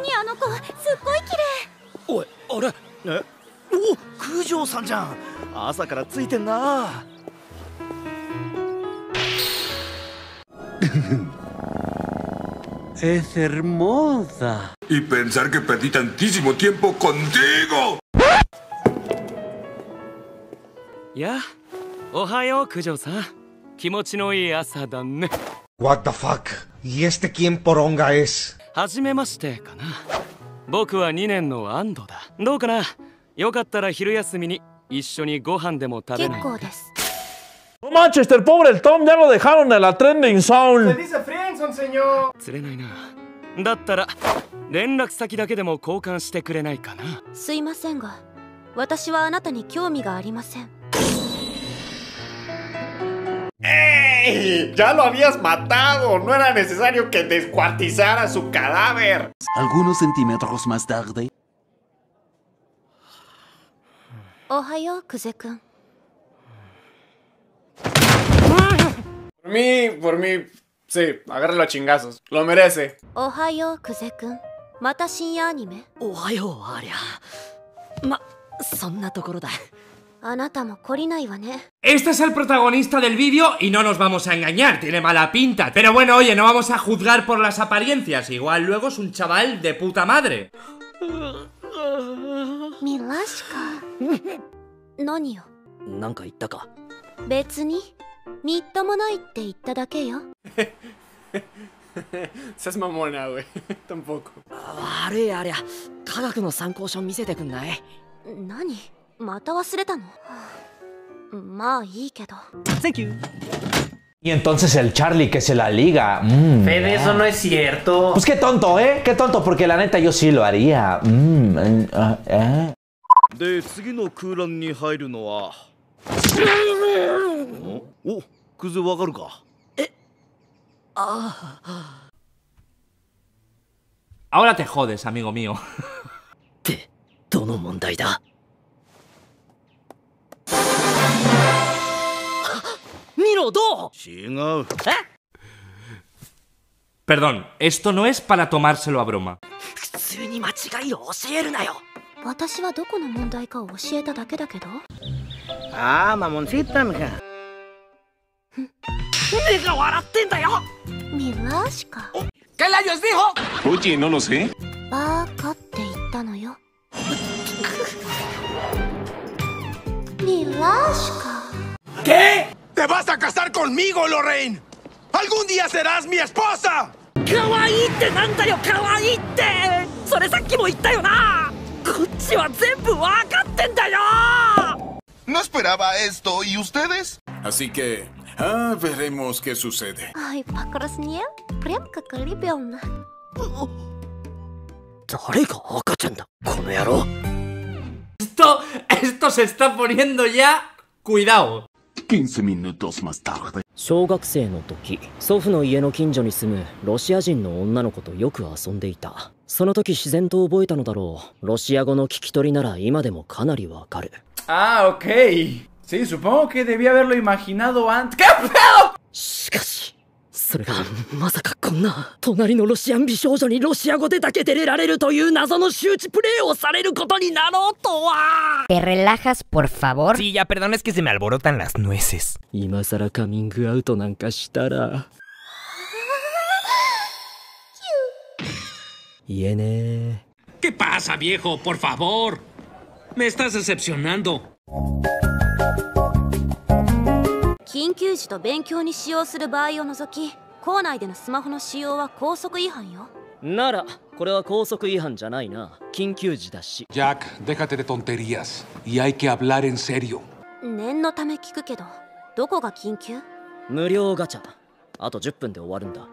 何あの子すっごい綺麗おいあれえお空城さんじゃん朝からついてんな Es hermosa. Y pensar que perdí tantísimo tiempo contigo. やおはよう九条さん気持ちのいい朝だね What the fuck? ¿Y este quién poronga es? はじめましてかな。僕は2年の安藤だ。どうかな。よかったら昼休みに一緒にご飯でも食べない結構です。No manches, el pobre el Tom ya lo dejaron en la trending zone. Se dice Friendson, señor. 釣れないな。だったら連絡先だけでも交換してくれないかな。すいませんが私はあなたに興味がありません ¡Ey! ¡Ya lo habías matado! No era necesario que descuartizara su cadáver. Algunos centímetros más tarde. おはようクゼくん Por mí, por mí, sí, agárralo a chingazos. Lo merece. おはようクゼくんまた深夜アニメおはようありゃまそんなところだあなたも懲りないわね Este es el protagonista del vídeo y no nos vamos a engañar, tiene mala pinta. Pero bueno, oye, no vamos a juzgar por las apariencias. Igual luego es un chaval de puta madre. ミラシカ何よなんか言ったか別にみっともないって言っただけよ Seas mamona, güey. Tampoco. また忘れたのはあまあいいけど Thank you Y entonces el Charlie que se la liga. Mm, Fede, ya. eso no es cierto. Pues qué tonto, ¿eh? Qué tonto, porque la neta yo sí lo haría. Mm, eh, ah, eh. で次の空欄に入るのはおおクズわかるかああ Ahora te jodes, amigo mío. ってどの問題だミロどう違う Perdón, esto no es para tomárselo a broma. 普通に間違いを教えるなよ私はどこの問題かを教えただけだけど Ah, mamoncita, mija. 目が笑ってんだよミラシカ ¿Qué rayos dijo? Oye, no lo sé. バーカって言ったのよ ミラシカ ¿Qué? ¡Te vas a casar conmigo, Lorraine! ¡Algún día serás mi esposa! 可愛いってなんだよ可愛いってそれさっきも言ったよなこっちは全部わかってんだよ No esperaba esto, ¿y ustedes? Así que, ah, veremos qué sucede. Ай, покраснел? Прям как ребенок 誰が赤ちゃんだこの野郎 Esto, esto se está poniendo ya. Cuidado. 15 minutos más tarde. 小学生の時祖父の家の近所に住むロシア人の女の子とよく遊んでいたその時自然と覚えたのだろうロシア語の聞き取りなら今でもかなりわかる Ah, ok. Sí, supongo que debía haberlo imaginado antes. ¿Qué pedo? しかし それがまさかこんな隣のロシアン美少女にロシア語でだけ出れられるという謎の周知プレイをされることになろうとは ¿Te relajas, por favor? Sí, ya perdón, es que se me alborotan las nueces. 今さらカミングアウトなんかしたら言えねえ ¿Qué pasa, viejo? Por favor. Me estás decepcionando. 緊急時と勉強に使用する場合を除き校内でのスマホの使用は校則違反よならこれは校則違反じゃないな緊急時だし Jack, déjate de tonterías. Y hay que hablar en serio. 念のため聞くけどどこが緊急無料ガチャあと10分で終わるんだ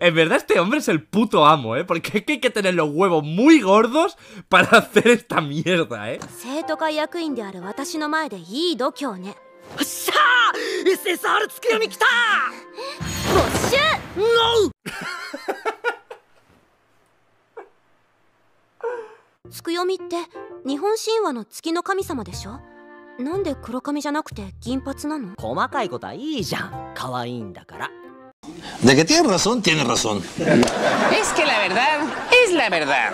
En verdad este hombre es el puto amo, ¿eh? Porque es que hay que tener los huevos muy gordos para hacer esta mierda, ¿eh? 生徒会役員である私の前でいい度胸ねしゃあ SSR つくよみきた没収 NO! つくよみって日本神話の月の神様でしょなんで黒髪じゃなくて銀髪なの細かいことはいいじゃん可愛いんだから De que tiene razón, tiene razón. Es que la verdad es la verdad.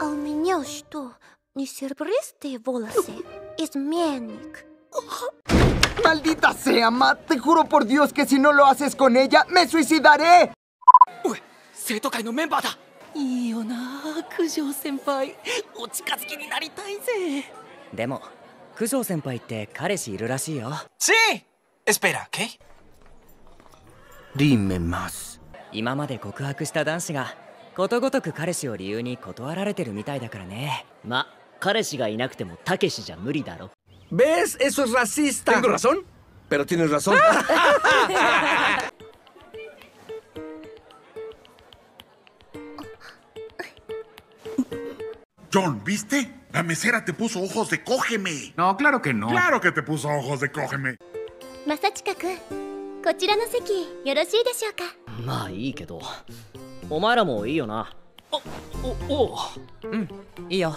А у меня что? Не сюрприз de волосы? Изменник. Maldita sea, Matt. Te juro por Dios que si no lo haces con ella, me suicidaré. 生徒会のメンバーだいいよな九条先輩お近づきになりたいぜでも九条先輩って彼氏いるらしいよ Sí. Espera, ¿qué? Dime más 今まで告白した男子がことごとく彼氏を理由に断られてるみたいだからねま彼氏がいなくてもたけしじゃ無理だろ ¿Ves? Eso es racista. ¿Tengo razón? Pero tienes razón. John, ¿viste? La mesera te puso ojos de cógeme. No, claro que no. Claro que te puso ojos de cógeme. 正近くんこちらの席よろしいでしょうかまあいいけどお前らもいいよなおおおうんいいよ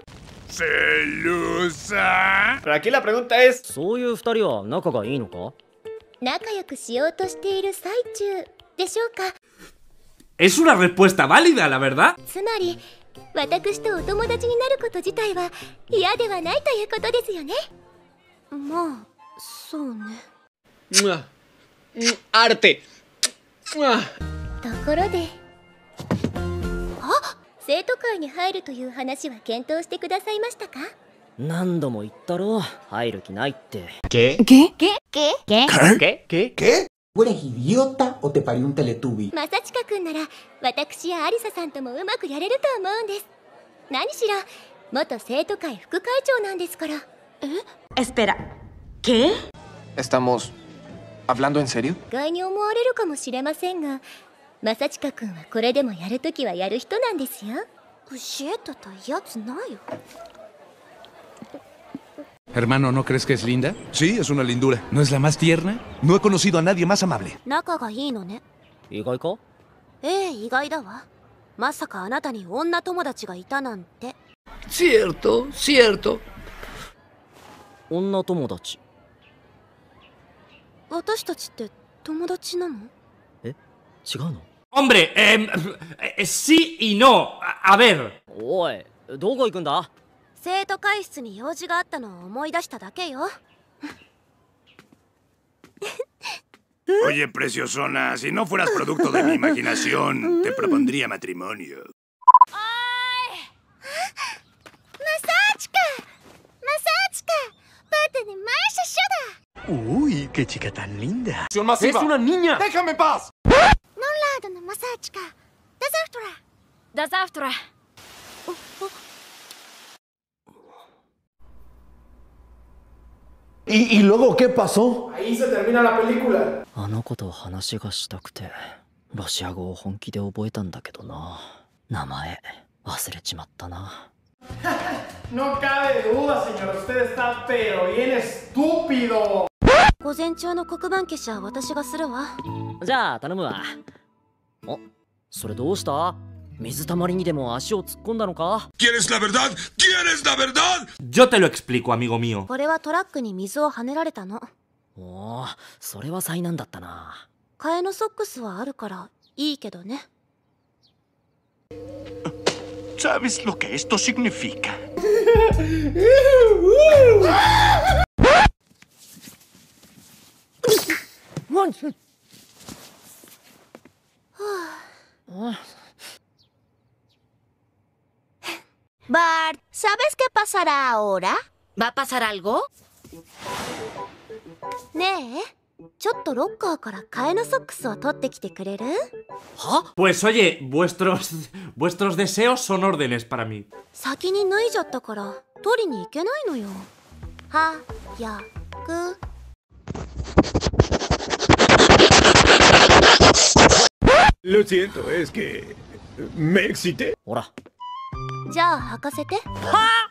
私たち幼馴染なんです幼稚園からずっと同じ学校なんですよそうなの ¡Celusa! Pero aquí la pregunta es... そういう二人は仲がいいのか？仲良くしようとしている最中でしょうか？Es una respuesta válida, la verdad. つまり私とお友達になること自体は嫌ではないということですよね？まあそうね。Arte. ところであ生徒会に入るという話は検討してくださいましたか？何度も言ったろ入る気ないって。¿Qué? ¿Qué? ¿Qué? ¿Qué? ¿Qué? ¿Qué? ¿Qué? ¿Tú eres idiota o te parió un teletubby? 正近くんなら私やアリサさんともうまくやれると思うんです何しろ元生徒会副会長なんですからえ？Espera, ¿qué? ¿Estamos hablando en serio? 意外に思われるかもしれませんが正近くんはこれでもやるときはやる人なんですよ教えたたやつないよ Hermano, ¿no crees que es linda? Sí, es una lindura. ¿No es la más tierna? No he conocido a nadie más amable. 仲がいいのね意外かええ意外だわまさかあなたに女友達がいたなんて Cierto, cierto. 女友達。私たちって友達なのえ違うの Hombre, em, eh, sí y no. A, a ver. おい、どこ行くんだ生徒会室に用事があったのを思い出しただけよ Oye, preciosona, si no fueras producto de mi imaginación, te propondría matrimonio. マサチカマサチカパーティーで前シャシャだ Uy, qué chica tan linda. ¡Es una niña! ¡Déjame en paz! どドのマサチか。あの子と話がしたくてロシア語を本気で覚えたんだけどな。名前忘れちまったな。午前中の黒板消しは私がするわじゃあ頼むわあ、それどうした水たまりにでも足を突っ込んだのか ¿Quieres la verdad? ¿Quieres la verdad? Yo te lo explico, amigo mío. これはトラックに水を跳ねられたのおお、それは災難だったな。替えのソックスはあるからいいけどね ¿Sabes lo que esto significa? Bart, ¿sabes qué pasará ahora? ¿Va a pasar algo? ねえちょっとロッカーから替えのソックスを取ってきてくれる Pues oye, vuestros vuestros deseos son órdenes para mí. 先に脱いじゃったから取りに行けないのよはやく Lo siento, es que... me excité. ほらじゃあ履かせては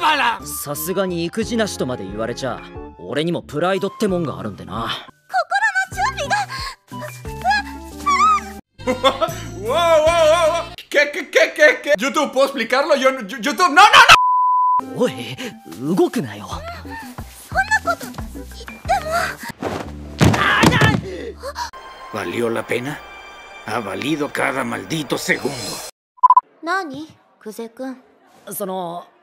バさすがに育児なしとまで言われちゃ俺にもプライドってもんがあるんでな。心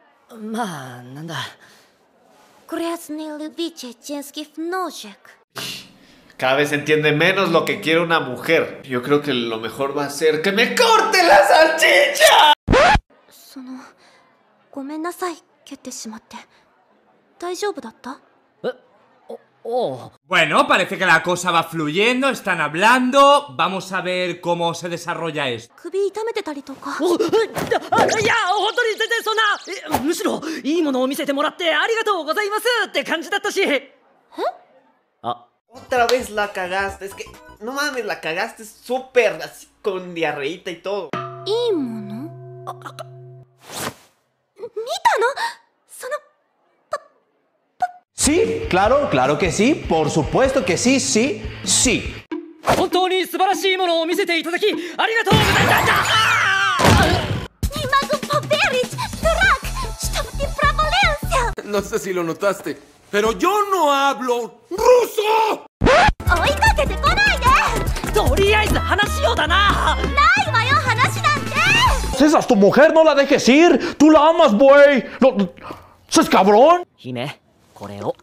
Cada vez entiende menos lo que quiere una mujer. Yo creo que lo mejor va a ser que me corte la salchicha. Oh. Bueno, parece que la cosa va fluyendo, están hablando. Vamos a ver cómo se desarrolla esto. Otra vez la cagaste, es que no mames, la cagaste súper así con diarreíta y todo. ¿Y mono? ¿Mita no? Sí, claro, claro que sí. Por supuesto que sí, sí, sí. 本当に素晴らしいものを見せていただきありがとうございました Не могу поверить! Дурак! Чтоб ты провалился! No sé si lo notaste, pero yo no hablo ruso. 追いかけてこないでとりあえず話しようだなないわよ話なんて César, tu mujer no la dejes ir. Tú la amas, güey. No, ¿Sos cabrón? 姫 これを。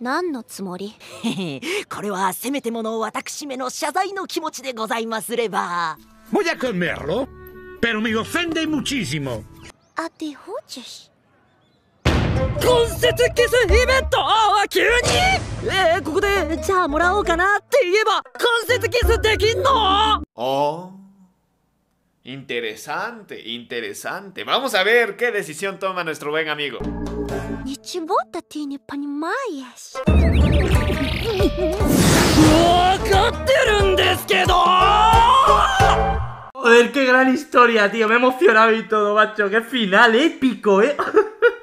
何のつもり？これはせめてもの私めの謝罪の気持ちでございますれば。Voy a comerlo, pero me ofende muchísimo. A ti hoches. 節キスイベントあ急にえー、ここでじゃあもらおうかなって言えば根節キスできんの？ああ Interesante, interesante. Vamos a ver qué decisión toma nuestro buen amigo. Joder, qué gran historia, tío. Me he emocionado y todo, macho. Qué final épico, ¿eh?